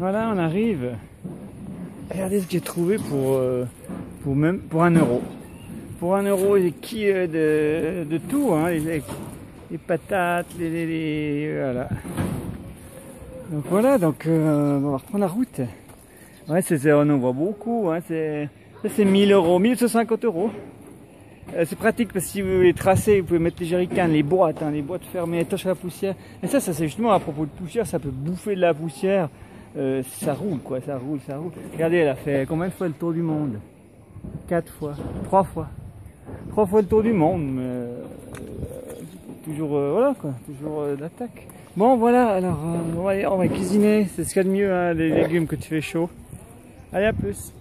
Voilà, on arrive. Regardez ce que j'ai trouvé pour, euh, pour, même, pour un euro. Pour un euro, a qui euh, de, de tout, hein, les, les patates, les, les, les- voilà. Donc voilà, donc euh, on va reprendre la route. Ouais, c'est, on en voit beaucoup, hein, c'est, c'est 1000 euros, 1150 euros. Euh, c'est pratique parce que si vous voulez tracer, vous pouvez mettre les jerrycans, les boîtes, hein, les boîtes fermées, à la poussière. Et ça, ça c'est justement à propos de poussière, ça peut bouffer de la poussière. Euh, ça roule quoi, ça roule, ça roule. Regardez, elle a fait combien de fois le tour du monde? Quatre fois, trois fois. Trois fois le tour du monde, mais euh, toujours, euh, voilà quoi, toujours d'attaque. Bon voilà, alors on, va, on va cuisiner, c'est ce qu'il y a de mieux, hein, les légumes que tu fais chaud. Allez à plus